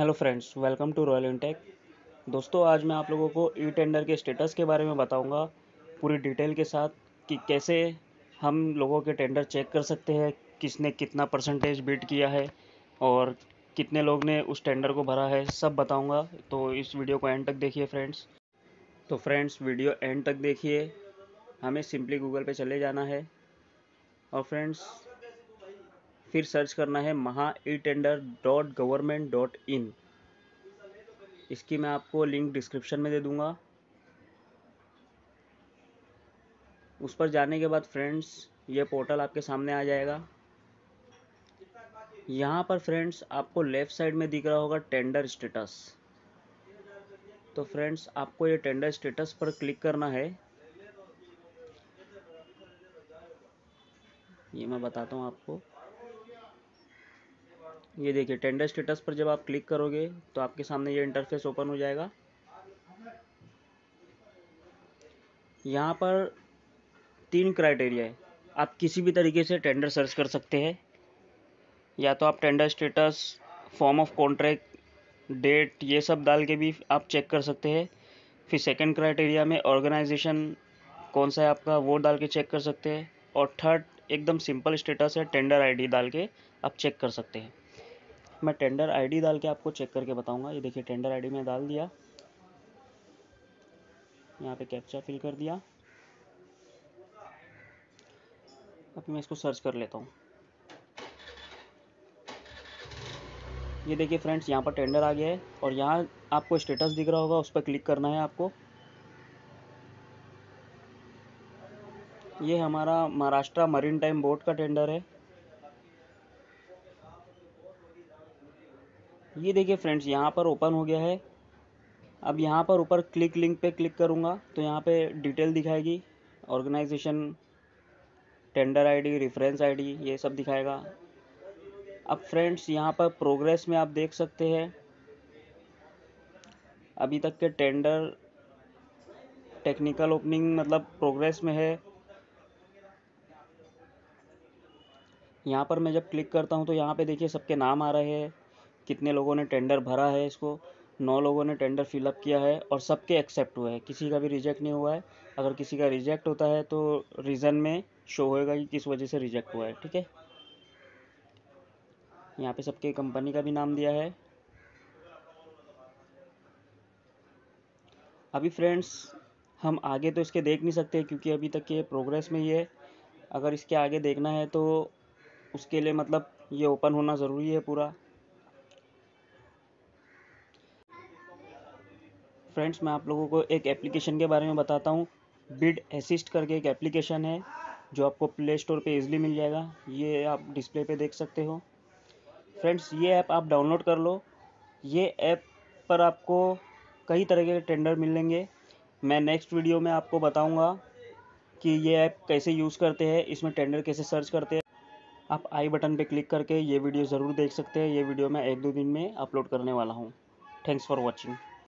Hello friends welcome to Royal Intech दोस्तों, आज मैं आप लोगों को ई टेंडर के स्टेटस के बारे में बताऊँगा, पूरी डिटेल के साथ, कि कैसे हम लोगों के टेंडर चेक कर सकते हैं, किसने कितना परसेंटेज बिड किया है, और कितने लोग ने उस टेंडर को भरा है, सब बताऊँगा। तो इस वीडियो को एंड तक देखिए फ्रेंड्स तो फ्रेंड्स वीडियो एंड तक देखिए। हमें सिंपली गूगल पे चले जाना है। और फ्रेंड्स फिर सर्च करना है Maha e tender dot government dot in इसकी मैं आपको लिंक डिस्क्रिप्शन में दे दूँगा। उस पर जाने के बाद फ्रेंड्स ये पोर्टल आपके सामने आ जाएगा। यहाँ पर फ्रेंड्स आपको लेफ़्ट साइड में दिख रहा होगा टेंडर स्टेटस तो फ्रेंड्स आपको ये टेंडर स्टेटस पर क्लिक करना है। ये मैं बताता हूँ आपको। ये देखिए टेंडर स्टेटस पर जब आप क्लिक करोगे तो आपके सामने ये इंटरफेस ओपन हो जाएगा। यहाँ पर तीन क्राइटेरिया है। आप किसी भी तरीके से टेंडर सर्च कर सकते हैं। या तो आप tender status form of contract date ये सब डाल के भी आप चेक कर सकते हैं। फिर सेकंड क्राइटेरिया में ऑर्गेनाइजेशन कौन सा है आपका, वो डाल के चेक कर सकते हैं। और थर्ड एकदम सिंपल स्टेटस है टेंडर आईडी डाल के आप चेक कर सकते हैं। मैं टेंडर आईडी डाल के आपको चेक करके बताऊँगा। ये देखिए टेंडर आईडी में डाल दिया। यहाँ पे कैप्चा फिल कर दिया। अब मैं इसको सर्च कर लेता हूँ। ये देखिए फ्रेंड्स यहाँ पर टेंडर आ गया है और यहाँ आपको स्टेटस दिख रहा होगा, उस पर क्लिक करना है आपको। ये हमारा महाराष्ट्र मरीन टाइम बोर्ड का टेंडर है। ये देखिए फ्रेंड्स यहाँ पर ओपन हो गया है। अब यहाँ पर ऊपर क्लिक लिंक पे क्लिक करूँगा तो यहाँ पे डिटेल दिखाएगी। Organisation tender ID reference ID ये सब दिखाएगा। अब फ्रेंड्स यहाँ पर प्रोग्रेस में आप देख सकते हैं। अभी तक के टेंडर टेक्निकल ओपनिंग मतलब प्रोग्रेस में है। यहाँ पर मैं जब क्लिक करता हूँ तो यहाँ पे देखिए सबके नाम आ रहे हैं। कितने लोगों ने टेंडर भरा है इसको, नौ लोगों ने टेंडर फिलअप किया है और सबके एक्सेप्ट हुए हैं। किसी का भी रिजेक्ट नहीं हुआ है। अगर किसी का रिजेक्ट होता है तो रीज़न में शो होएगा कि किस वजह से रिजेक्ट हुआ है, ठीक है? यहाँ पे सबके कंपनी का भी नाम दिया है। अभी फ्रेंड्स हम आगे तो इसके देख नहीं सकते क्योंकि अभी तक ये प्रोग्रेस में ही है। अगर इसके आगे देखना है तो उसके लिए मतलब ये ओपन होना ज़रूरी है पूरा। फ्रेंड्स, मैं आप लोगों को एक एप्लीकेशन के बारे में बताता हूँ। बिड असिस्ट करके एक एप्लीकेशन है, जो आपको प्ले स्टोर पे इजीली मिल जाएगा। ये आप डिस्प्ले पे देख सकते हो। फ्रेंड्स ये ऐप आप डाउनलोड कर लो। ये ऐप पर आपको कई तरह के टेंडर मिलेंगे मैं नेक्स्ट वीडियो में आपको बताऊँगा कि ये ऐप कैसे यूज़ करते हैं, इसमें टेंडर कैसे सर्च करते हैं। आप आई बटन पे क्लिक करके ये वीडियो ज़रूर देख सकते हैं। ये वीडियो मैं एक दो दिन में अपलोड करने वाला हूँ। Thanks for watching